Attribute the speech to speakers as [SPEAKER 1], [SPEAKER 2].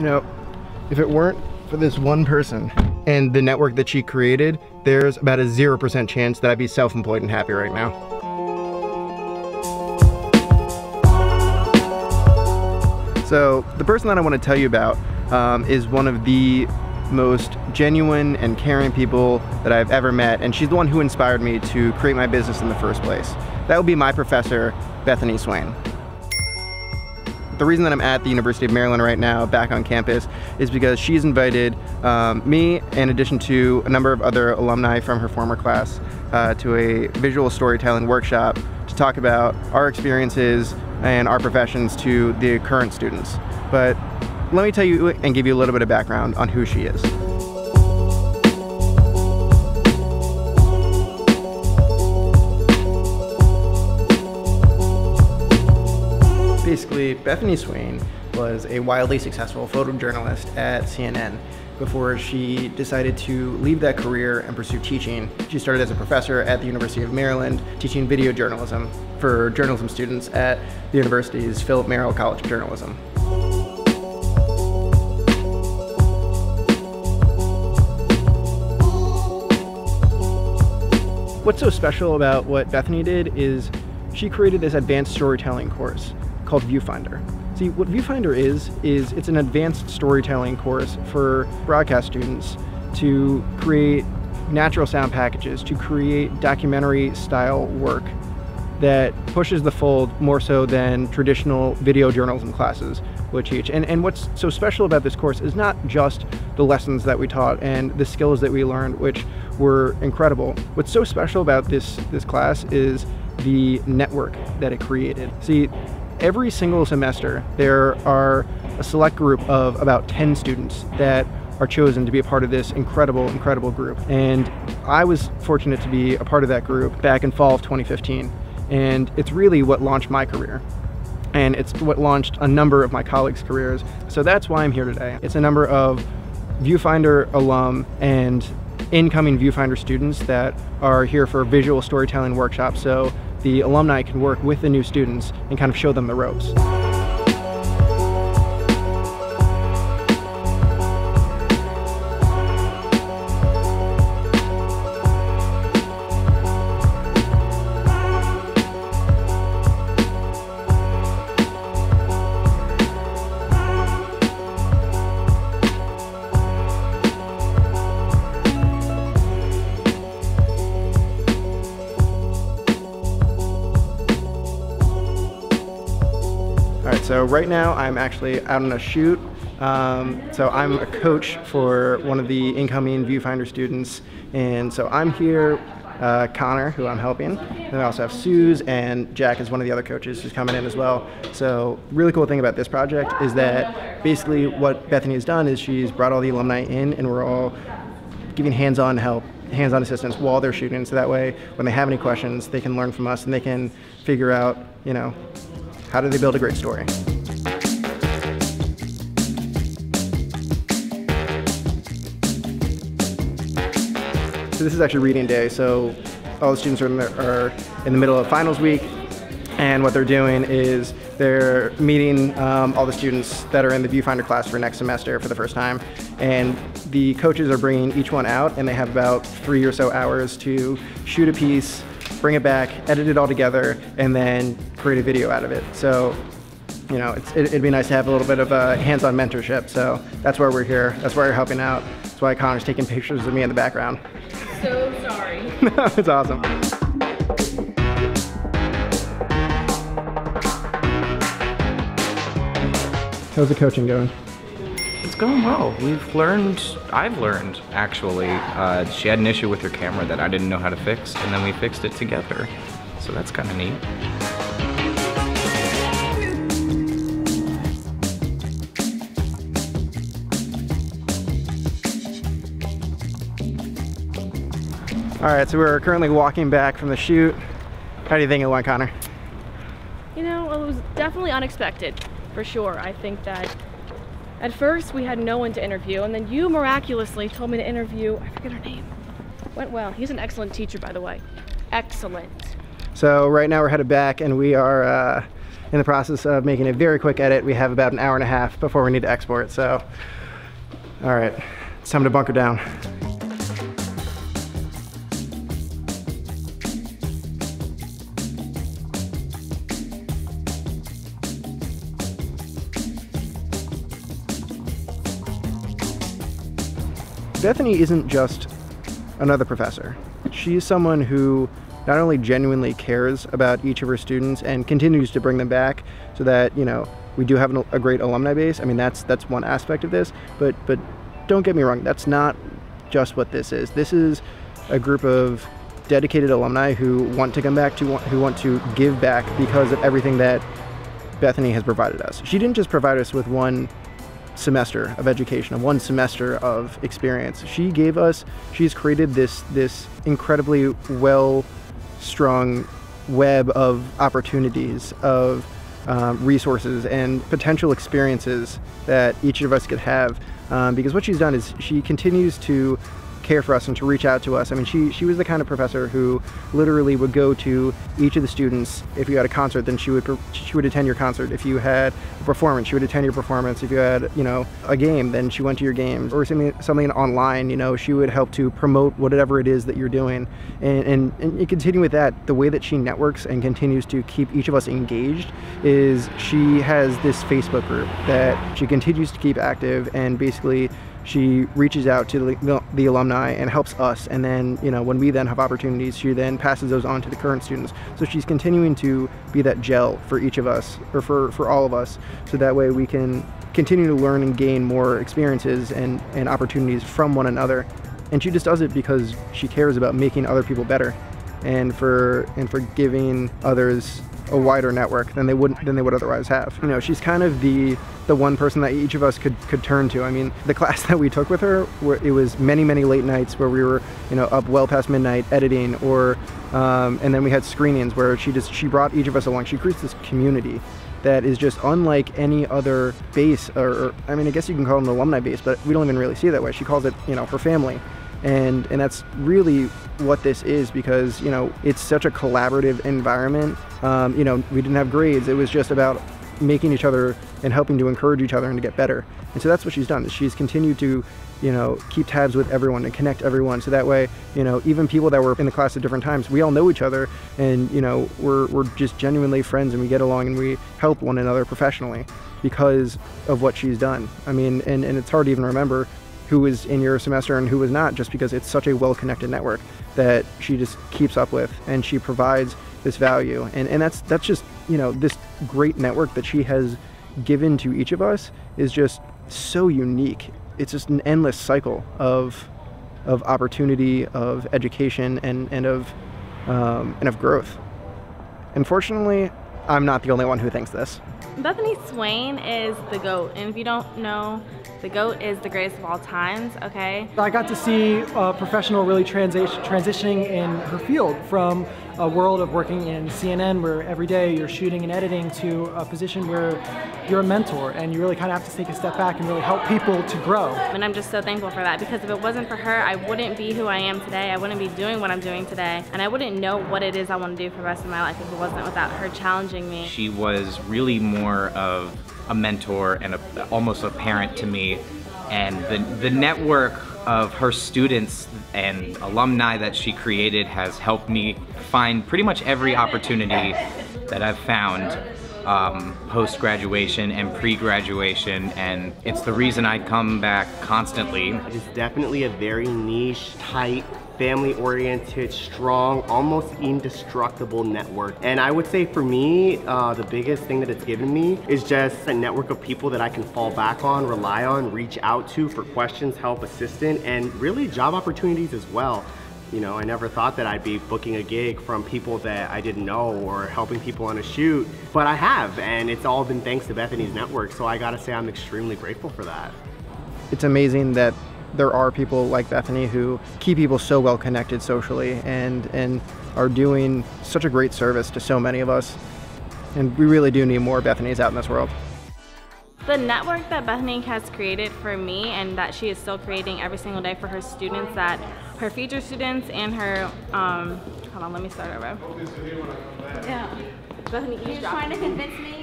[SPEAKER 1] You know, if it weren't for this one person and the network that she created, there's about a 0% chance that I'd be self-employed and happy right now. So the person that I want to tell you about um, is one of the most genuine and caring people that I've ever met, and she's the one who inspired me to create my business in the first place. That would be my professor, Bethany Swain. The reason that I'm at the University of Maryland right now, back on campus, is because she's invited um, me, in addition to a number of other alumni from her former class, uh, to a visual storytelling workshop to talk about our experiences and our professions to the current students. But let me tell you and give you a little bit of background on who she is. Basically, Bethany Swain was a wildly successful photojournalist at CNN before she decided to leave that career and pursue teaching. She started as a professor at the University of Maryland, teaching video journalism for journalism students at the university's Philip Merrill College of Journalism. What's so special about what Bethany did is she created this advanced storytelling course called Viewfinder. See, what Viewfinder is, is it's an advanced storytelling course for broadcast students to create natural sound packages, to create documentary style work that pushes the fold more so than traditional video journalism classes would teach. And, and what's so special about this course is not just the lessons that we taught and the skills that we learned, which were incredible. What's so special about this, this class is the network that it created. See, every single semester there are a select group of about 10 students that are chosen to be a part of this incredible, incredible group. And I was fortunate to be a part of that group back in fall of 2015. And it's really what launched my career. And it's what launched a number of my colleagues' careers. So that's why I'm here today. It's a number of Viewfinder alum and incoming Viewfinder students that are here for visual storytelling workshops. So the alumni can work with the new students and kind of show them the ropes. So right now I'm actually out on a shoot. Um, so I'm a coach for one of the incoming Viewfinder students. And so I'm here, uh, Connor, who I'm helping. And I also have Suze and Jack is one of the other coaches who's coming in as well. So really cool thing about this project is that basically what Bethany has done is she's brought all the alumni in and we're all giving hands-on help hands-on assistance while they're shooting so that way when they have any questions they can learn from us and they can figure out you know how do they build a great story? So this is actually reading day, so all the students are in, the, are in the middle of finals week, and what they're doing is they're meeting um, all the students that are in the viewfinder class for next semester for the first time and the coaches are bringing each one out and they have about three or so hours to shoot a piece bring it back, edit it all together, and then create a video out of it. So, you know, it, would be nice to have a little bit of a hands-on mentorship. So that's why we're here. That's why you're helping out. That's why Connor's taking pictures of me in the background.
[SPEAKER 2] So sorry.
[SPEAKER 1] no, it's awesome. How's the coaching going?
[SPEAKER 3] Going well. We've learned, I've learned actually. Uh, she had an issue with her camera that I didn't know how to fix, and then we fixed it together. So that's kind of neat.
[SPEAKER 1] All right, so we're currently walking back from the shoot. How do you think it went, Connor?
[SPEAKER 2] You know, it was definitely unexpected, for sure. I think that at first, we had no one to interview, and then you miraculously told me to interview, I forget her name. Went well. He's an excellent teacher, by the way. Excellent.
[SPEAKER 1] So right now we're headed back, and we are uh, in the process of making a very quick edit. We have about an hour and a half before we need to export. So, all right, it's time to bunker down. Bethany isn't just another professor. She's someone who not only genuinely cares about each of her students and continues to bring them back so that, you know, we do have a great alumni base. I mean, that's that's one aspect of this, but but don't get me wrong, that's not just what this is. This is a group of dedicated alumni who want to come back to who want to give back because of everything that Bethany has provided us. She didn't just provide us with one semester of education, of one semester of experience. She gave us, she's created this this incredibly well strung web of opportunities, of um, resources and potential experiences that each of us could have. Um, because what she's done is she continues to care for us and to reach out to us. I mean, she, she was the kind of professor who literally would go to each of the students. If you had a concert, then she would she would attend your concert. If you had a performance, she would attend your performance. If you had you know a game, then she went to your game or something something online. You know, she would help to promote whatever it is that you're doing. And and, and continue with that, the way that she networks and continues to keep each of us engaged is she has this Facebook group that she continues to keep active and basically she reaches out to the, alumni and helps us and then you know when we then have opportunities she then passes those on to the current students. So she's continuing to be that gel for each of us or for for all of us so that way we can continue to learn and gain more experiences and and opportunities from one another. And she just does it because she cares about making other people better and for and for giving others a wider network than they would than they would otherwise have. You know, she's kind of the the one person that each of us could could turn to. I mean, the class that we took with her, it was many many late nights where we were you know up well past midnight editing, or um, and then we had screenings where she just she brought each of us along. She creates this community that is just unlike any other base, or, or I mean, I guess you can call it an alumni base, but we don't even really see it that way. She calls it you know her family and and that's really what this is because you know it's such a collaborative environment. Um, you know we didn't have grades. It was just about making each other and helping to encourage each other and to get better. And so that's what she's done she's continued to you know keep tabs with everyone and connect everyone. So that way you know even people that were in the class at different times we all know each other and you know we're, we're just genuinely friends and we get along and we help one another professionally because of what she's done. I mean and, and it's hard to even remember who was in your semester and who was not, just because it's such a well-connected network that she just keeps up with and she provides this value. And, and that's, that's just, you know, this great network that she has given to each of us is just so unique. It's just an endless cycle of, of opportunity, of education, and, and, of, um, and of growth. Unfortunately, I'm not the only one who thinks this.
[SPEAKER 4] Bethany Swain is the GOAT, and if you don't know, the GOAT is the greatest of all times, okay?
[SPEAKER 5] I got to see a professional really transi transitioning in her field from a world of working in CNN where every day you're shooting and editing to a position where you're a mentor and you really kind of have to take a step back and really help people to grow.
[SPEAKER 4] And I'm just so thankful for that because if it wasn't for her, I wouldn't be who I am today. I wouldn't be doing what I'm doing today. And I wouldn't know what it is I want to do for the rest of my life if it wasn't without her challenging me.
[SPEAKER 3] She was really more of a mentor and a, almost a parent to me. And the, the network of her students and alumni that she created has helped me find pretty much every opportunity that I've found um, post-graduation and pre-graduation and it's the reason I come back constantly.
[SPEAKER 6] It's definitely a very niche, tight, family-oriented, strong, almost indestructible network. And I would say for me, uh, the biggest thing that it's given me is just a network of people that I can fall back on, rely on, reach out to for questions, help, assistance, and really job opportunities as well. You know, I never thought that I'd be booking a gig from people that I didn't know or helping people on a shoot, but I have, and it's all been thanks to Bethany's network, so I gotta say I'm extremely grateful for that.
[SPEAKER 1] It's amazing that there are people like Bethany who keep people so well connected socially and and are doing such a great service to so many of us. And we really do need more Bethany's out in this world.
[SPEAKER 4] The network that Bethany has created for me and that she is still creating every single day for her students, that her future students and her, um, hold on, let me start over.
[SPEAKER 7] Yeah. Bethany, You're trying to convince me